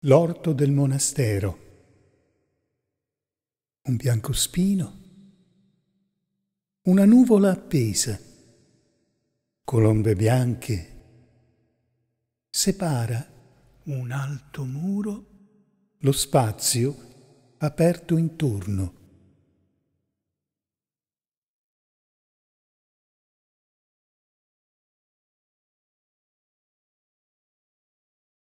L'orto del monastero. Un biancospino. Una nuvola appesa. Colombe bianche. Separa un alto muro lo spazio aperto intorno